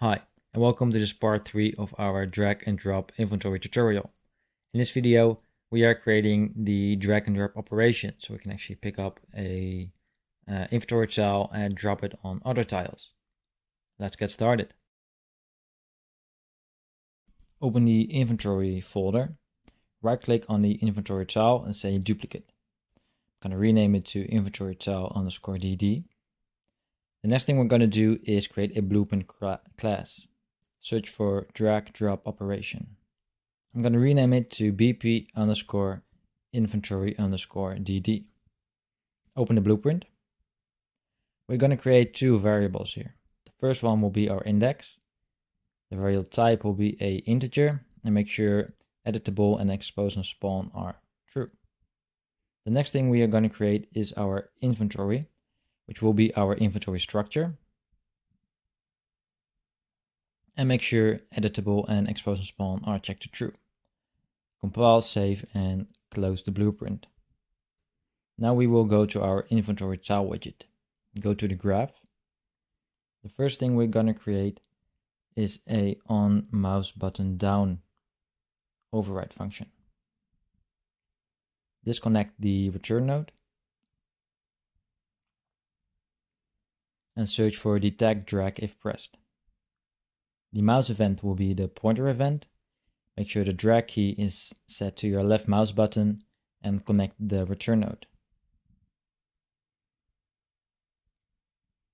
Hi, and welcome to this part 3 of our drag and drop inventory tutorial. In this video, we are creating the drag and drop operation, so we can actually pick up a uh, inventory tile and drop it on other tiles. Let's get started. Open the inventory folder, right click on the inventory tile and say duplicate. I'm going to rename it to inventory tile underscore dd. The next thing we're going to do is create a blueprint class. Search for drag drop operation. I'm going to rename it to bp underscore inventory underscore dd. Open the blueprint. We're going to create two variables here. The first one will be our index. The variable type will be a integer and make sure editable and expose and spawn are true. The next thing we are going to create is our inventory which will be our inventory structure. And make sure editable and expose and spawn are checked to true. Compile, save, and close the blueprint. Now we will go to our inventory tile widget. Go to the graph. The first thing we're gonna create is a on mouse button down override function. Disconnect the return node and search for detect drag if pressed. The mouse event will be the pointer event. Make sure the drag key is set to your left mouse button and connect the return node.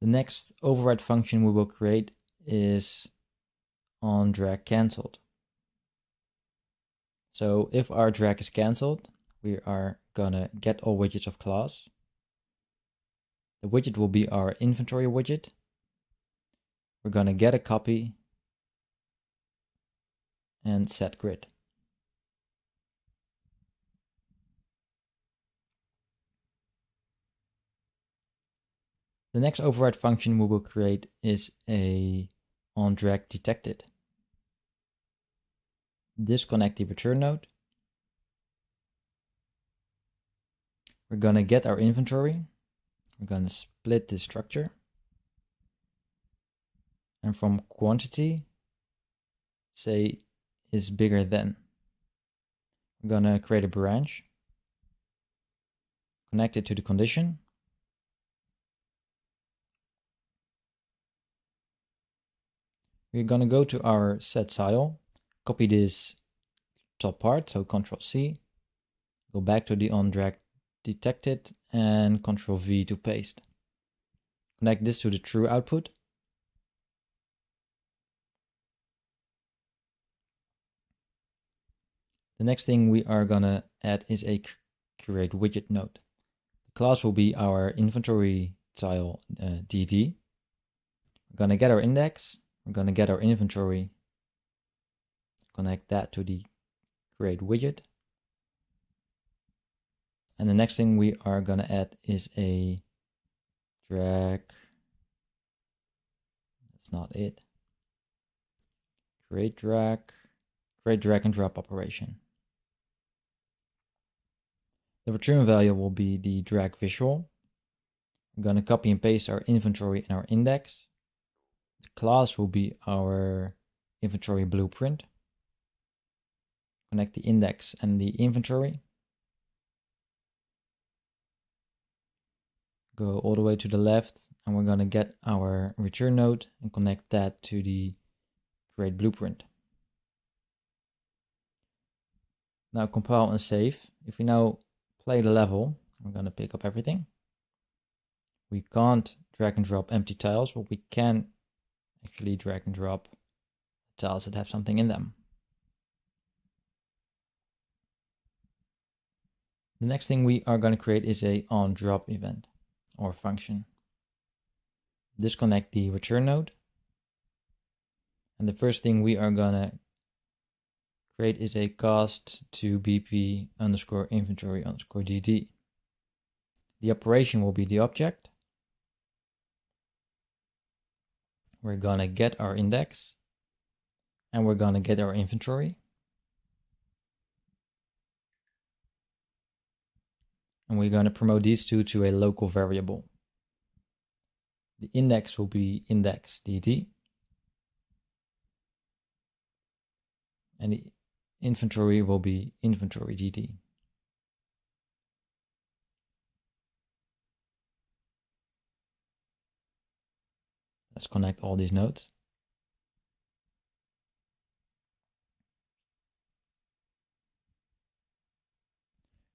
The next override function we will create is on drag cancelled. So if our drag is cancelled, we are gonna get all widgets of class the widget will be our inventory widget. We're going to get a copy and set grid. The next override function we will create is a on drag detected. Disconnect the return node. We're going to get our inventory we're going to split the structure. And from quantity, say is bigger than. We're going to create a branch, connect it to the condition. We're going to go to our set tile, copy this top part, so Control C, go back to the on drag detected and Control V to paste. Connect this to the true output. The next thing we are gonna add is a create widget node. The class will be our inventory tile uh, DD. We're gonna get our index. We're gonna get our inventory. Connect that to the create widget. And the next thing we are going to add is a drag. That's not it. Create drag, create drag and drop operation. The return value will be the drag visual. I'm going to copy and paste our inventory and our index. The class will be our inventory blueprint. Connect the index and the inventory. Go all the way to the left and we're going to get our return node and connect that to the create blueprint. Now compile and save. If we now play the level, we're going to pick up everything. We can't drag and drop empty tiles, but we can actually drag and drop tiles that have something in them. The next thing we are going to create is a on drop event or function. Disconnect the return node. And the first thing we are gonna create is a cast to bp underscore inventory underscore dd. The operation will be the object. We're gonna get our index and we're gonna get our inventory. and we're going to promote these two to a local variable. The index will be index dd. And the inventory will be inventory dd. Let's connect all these nodes.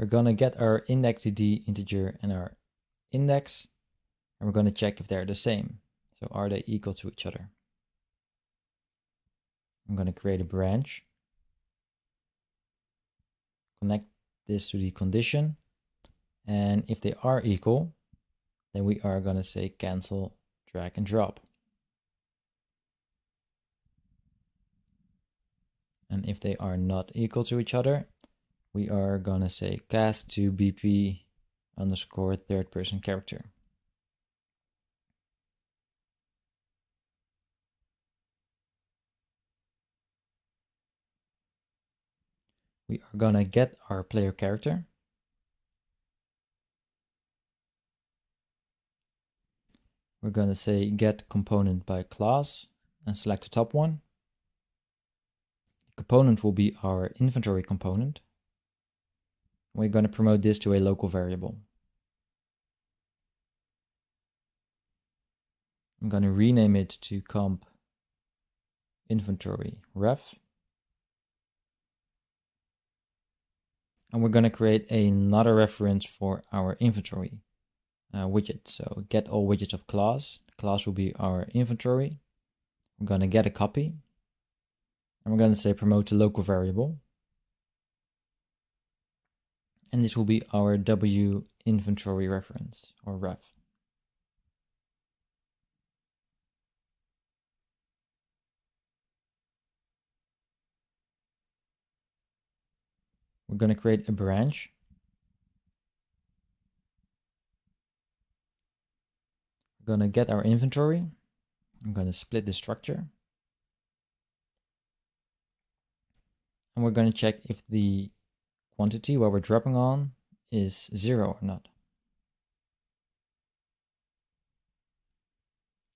We're gonna get our index DD integer and our index, and we're gonna check if they're the same. So are they equal to each other? I'm gonna create a branch, connect this to the condition, and if they are equal, then we are gonna say cancel drag and drop. And if they are not equal to each other, we are gonna say cast to BP underscore third person character. We are gonna get our player character. We're gonna say get component by class and select the top one. The component will be our inventory component. We're going to promote this to a local variable. I'm going to rename it to comp inventory ref. And we're going to create another reference for our inventory uh, widget. So get all widgets of class. Class will be our inventory. We're going to get a copy. And we're going to say promote to local variable and this will be our W inventory reference or ref. We're going to create a branch. We're going to get our inventory. I'm going to split the structure. And we're going to check if the quantity where we're dropping on is zero or not.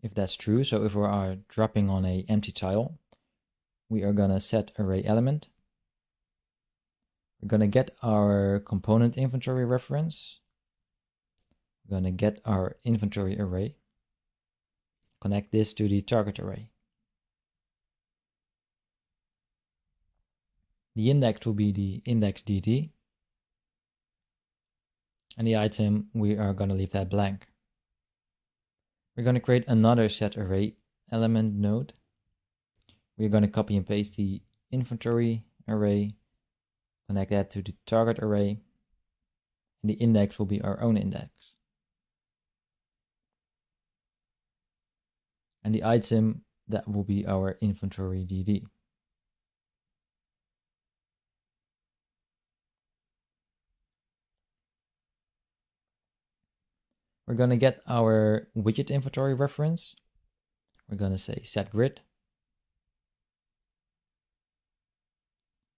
If that's true, so if we are dropping on a empty tile, we are gonna set array element. We're gonna get our component inventory reference. We're gonna get our inventory array. Connect this to the target array. The index will be the index dd. And the item, we are going to leave that blank. We're going to create another set array element node. We're going to copy and paste the inventory array, connect that to the target array, and the index will be our own index. And the item, that will be our inventory DD. We're going to get our widget inventory reference. We're going to say set grid.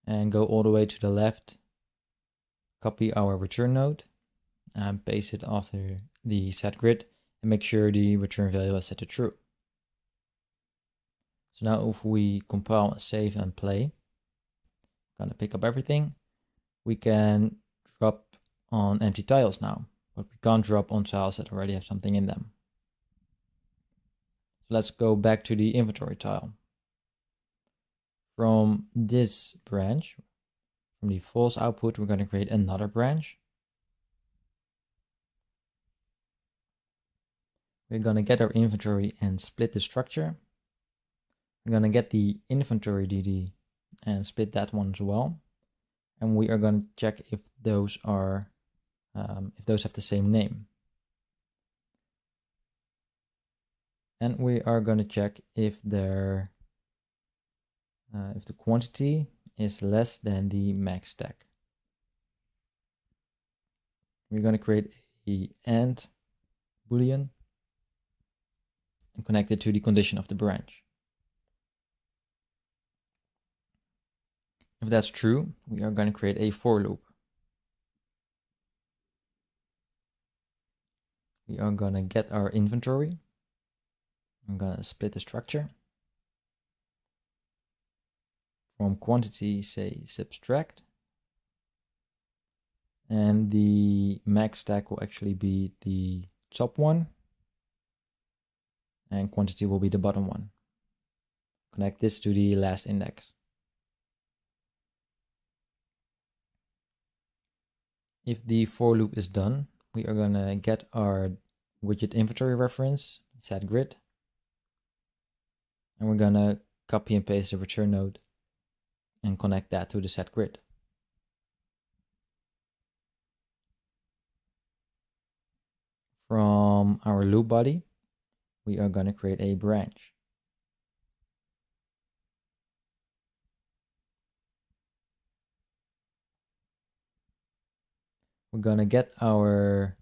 And go all the way to the left. Copy our return node and paste it after the set grid and make sure the return value is set to true. So now if we compile, save and play, gonna pick up everything, we can drop on empty tiles now but we can't drop on tiles that already have something in them. So let's go back to the inventory tile. From this branch, from the false output, we're going to create another branch. We're going to get our inventory and split the structure. We're going to get the inventory DD and split that one as well. And we are going to check if those are um, if those have the same name. And we are going to check if their uh, if the quantity is less than the max stack. We're going to create a AND boolean and connect it to the condition of the branch. If that's true, we are going to create a for loop. We are gonna get our inventory. I'm gonna split the structure. from quantity say subtract and the max stack will actually be the top one and quantity will be the bottom one. Connect this to the last index. If the for loop is done, we are going to get our widget inventory reference, set grid, and we're going to copy and paste the return node and connect that to the set grid. From our loop body, we are going to create a branch. We're to get our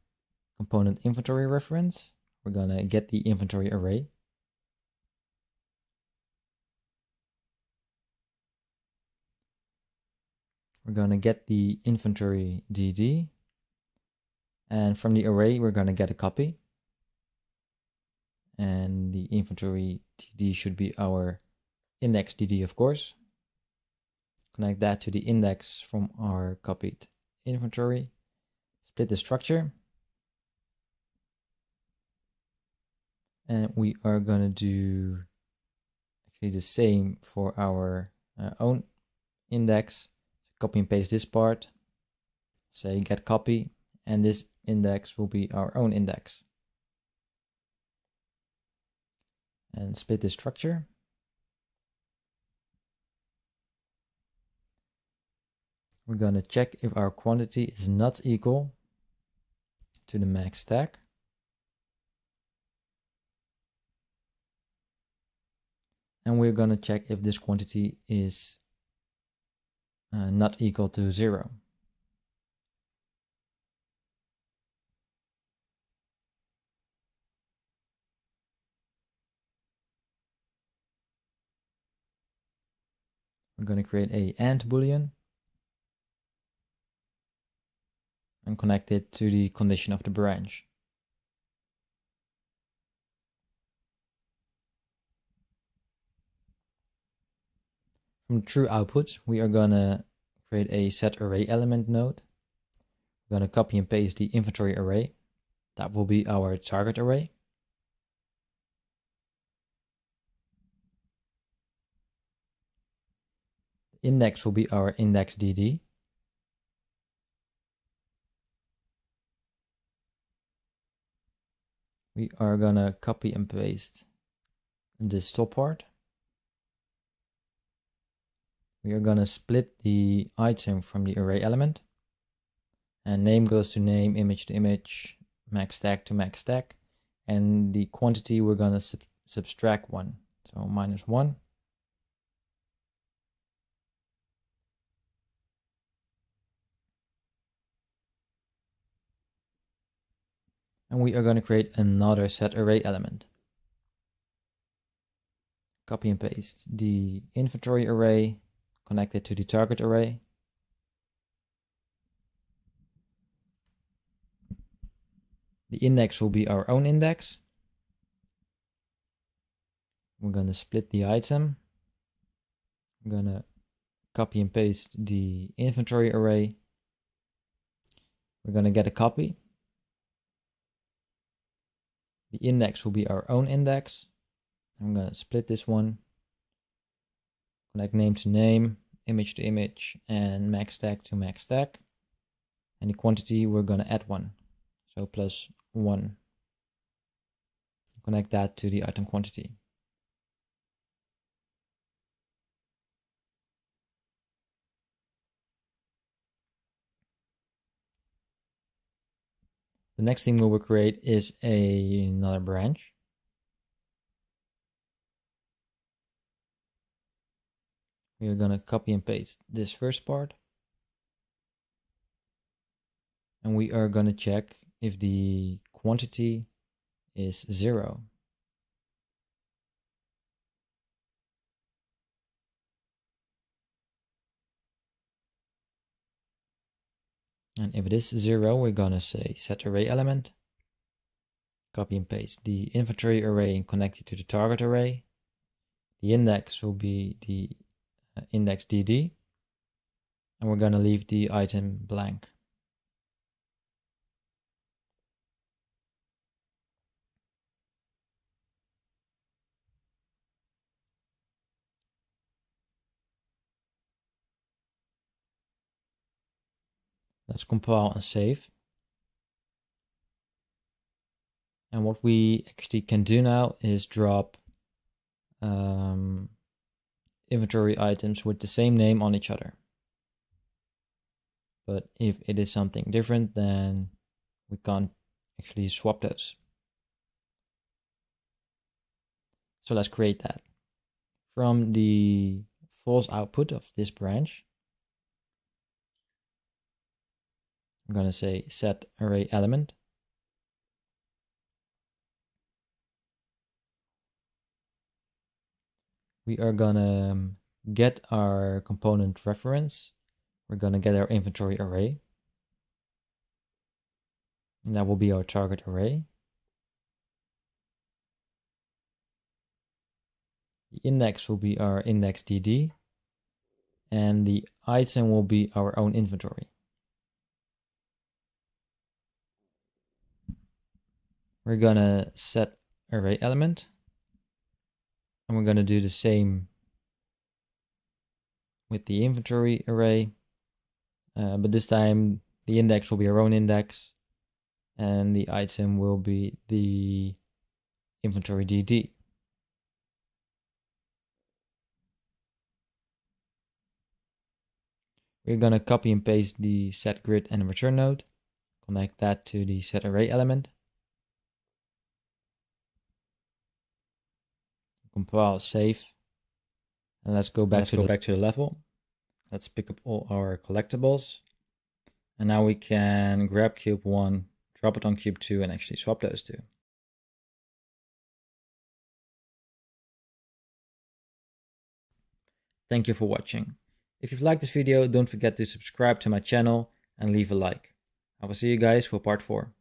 component inventory reference. We're to get the inventory array. We're to get the inventory DD. And from the array, we're to get a copy. And the inventory DD should be our index DD, of course. Connect that to the index from our copied inventory. Split the structure. And we are going to do actually the same for our uh, own index copy and paste this part, say get copy, and this index will be our own index. And split the structure. We're going to check if our quantity is not equal to the max stack. And we're going to check if this quantity is uh, not equal to zero. We're going to create a AND boolean and connect it to the condition of the branch. From true output, we are going to create a set array element node. We're going to copy and paste the inventory array. That will be our target array. Index will be our index DD. We are going to copy and paste this top part we are going to split the item from the array element. And name goes to name, image to image, max stack to max stack. And the quantity we're going to sub subtract 1. So minus 1. And we are going to create another set array element. Copy and paste the inventory array connected to the target array. The index will be our own index. We're going to split the item. I'm going to copy and paste the inventory array. We're going to get a copy. The index will be our own index. I'm going to split this one connect name to name, image to image, and max stack to max stack. And the quantity, we're going to add one. So plus one. Connect that to the item quantity. The next thing we will create is a, another branch. we are going to copy and paste this first part. And we are going to check if the quantity is zero. And if it is zero, we're going to say set array element, copy and paste the inventory array and connect it to the target array. The index will be the uh, index dd and we're going to leave the item blank. Let's compile and save. And what we actually can do now is drop um, inventory items with the same name on each other. But if it is something different, then we can't actually swap those. So let's create that. From the false output of this branch, I'm going to say set array element. We are going to um, get our component reference we're going to get our inventory array. And that will be our target array. The index will be our index DD. And the item will be our own inventory. We're to set array element. And we're to do the same with the inventory array. Uh, but this time the index will be our own index and the item will be the inventory DD. We're going to copy and paste the set grid and return node, connect that to the set array element. Compile, save, and let's go back let's to go the back to the level. Let's pick up all our collectibles. And now we can grab cube one, drop it on cube two, and actually swap those two. Thank you for watching. If you've liked this video, don't forget to subscribe to my channel and leave a like. I will see you guys for part 4.